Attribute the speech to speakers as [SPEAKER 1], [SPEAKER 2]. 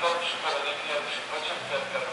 [SPEAKER 1] Kalkışık arada diğer ışıkla çok